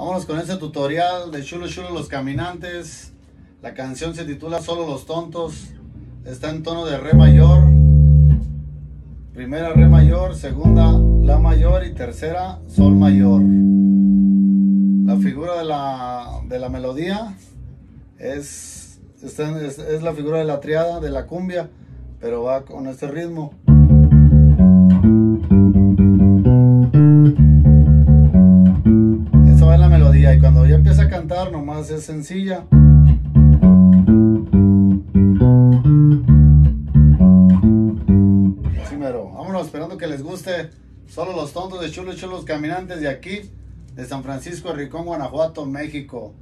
Vámonos con este tutorial de Chulo Chulo Los Caminantes. La canción se titula Solo los Tontos. Está en tono de Re mayor. Primera Re mayor, segunda La mayor y tercera Sol mayor. La figura de la, de la melodía es, es, es la figura de la triada, de la cumbia, pero va con este ritmo. Nomás es sencilla. Así mero. Vámonos, esperando que les guste. Solo los tontos de chulos chulos caminantes de aquí, de San Francisco, Ricón, Guanajuato, México.